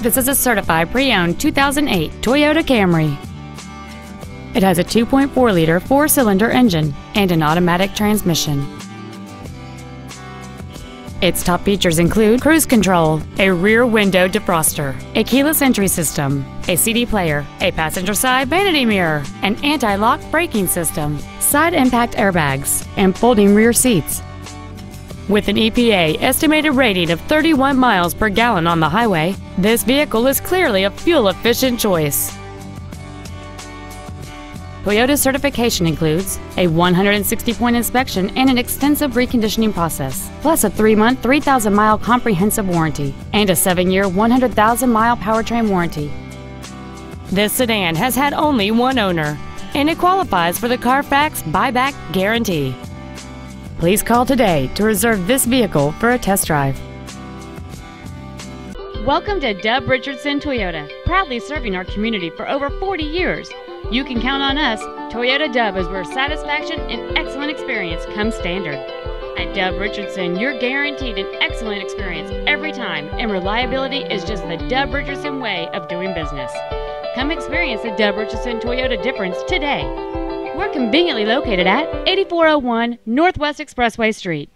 This is a certified pre-owned 2008 Toyota Camry. It has a 2.4-liter four-cylinder engine and an automatic transmission. Its top features include cruise control, a rear window defroster, a keyless entry system, a CD player, a passenger side vanity mirror, an anti-lock braking system, side impact airbags, and folding rear seats. With an EPA estimated rating of 31 miles per gallon on the highway, this vehicle is clearly a fuel-efficient choice. Toyota's certification includes a 160-point inspection and an extensive reconditioning process, plus a 3-month, 3,000-mile comprehensive warranty and a 7-year, 100,000-mile powertrain warranty. This sedan has had only one owner, and it qualifies for the Carfax buyback guarantee. Please call today to reserve this vehicle for a test drive. Welcome to Dub Richardson Toyota, proudly serving our community for over 40 years. You can count on us. Toyota Dub is where satisfaction and excellent experience come standard. At Dub Richardson, you're guaranteed an excellent experience every time, and reliability is just the Dub Richardson way of doing business. Come experience the Dub Richardson Toyota difference today. Conveniently located at 8401 Northwest Expressway Street.